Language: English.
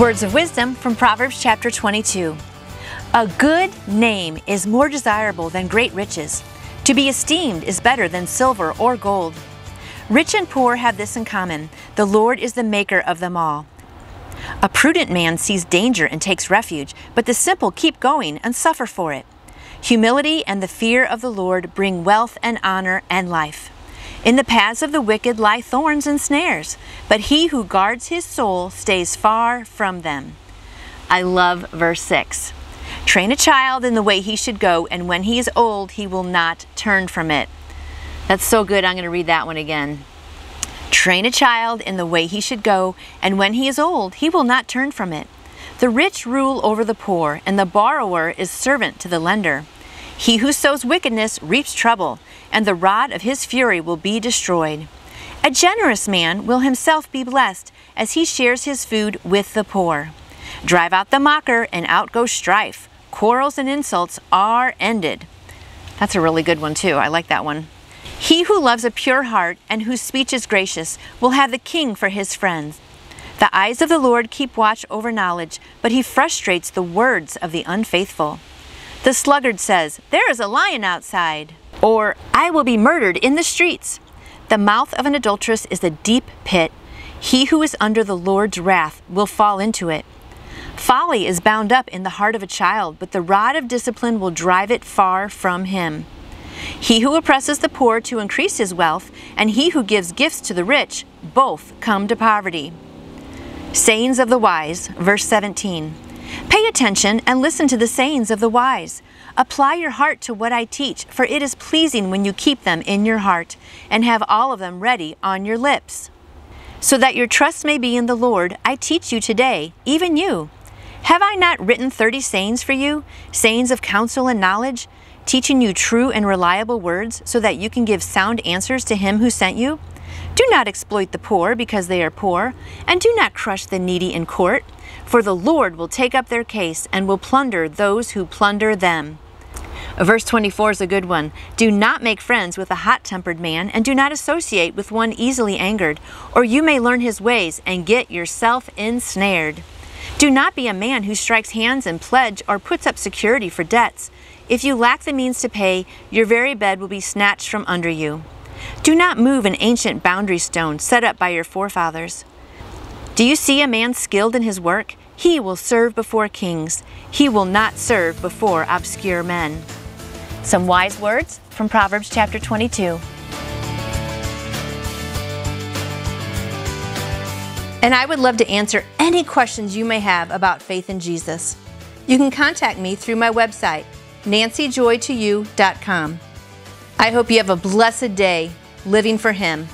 Words of wisdom from Proverbs chapter 22. A good name is more desirable than great riches. To be esteemed is better than silver or gold. Rich and poor have this in common the Lord is the maker of them all. A prudent man sees danger and takes refuge, but the simple keep going and suffer for it. Humility and the fear of the Lord bring wealth and honor and life. In the paths of the wicked lie thorns and snares, but he who guards his soul stays far from them. I love verse 6. Train a child in the way he should go, and when he is old, he will not turn from it. That's so good, I'm going to read that one again. Train a child in the way he should go, and when he is old, he will not turn from it. The rich rule over the poor, and the borrower is servant to the lender. He who sows wickedness reaps trouble, and the rod of his fury will be destroyed. A generous man will himself be blessed as he shares his food with the poor. Drive out the mocker, and out goes strife. Quarrels and insults are ended. That's a really good one, too. I like that one. He who loves a pure heart and whose speech is gracious will have the king for his friends. The eyes of the Lord keep watch over knowledge, but he frustrates the words of the unfaithful. The sluggard says, There is a lion outside, or I will be murdered in the streets. The mouth of an adulteress is a deep pit. He who is under the Lord's wrath will fall into it. Folly is bound up in the heart of a child, but the rod of discipline will drive it far from him. He who oppresses the poor to increase his wealth, and he who gives gifts to the rich, both come to poverty. Sayings of the Wise, verse 17. Pay attention and listen to the sayings of the wise. Apply your heart to what I teach, for it is pleasing when you keep them in your heart and have all of them ready on your lips. So that your trust may be in the Lord, I teach you today, even you. Have I not written thirty sayings for you, sayings of counsel and knowledge, teaching you true and reliable words, so that you can give sound answers to him who sent you? Do not exploit the poor because they are poor, and do not crush the needy in court, for the Lord will take up their case and will plunder those who plunder them. Verse 24 is a good one. Do not make friends with a hot tempered man, and do not associate with one easily angered, or you may learn his ways and get yourself ensnared. Do not be a man who strikes hands and pledge or puts up security for debts. If you lack the means to pay, your very bed will be snatched from under you. Do not move an ancient boundary stone set up by your forefathers. Do you see a man skilled in his work? He will serve before kings. He will not serve before obscure men. Some wise words from Proverbs chapter 22. And I would love to answer any questions you may have about faith in Jesus. You can contact me through my website, NancyJoy2U.com. I hope you have a blessed day living for Him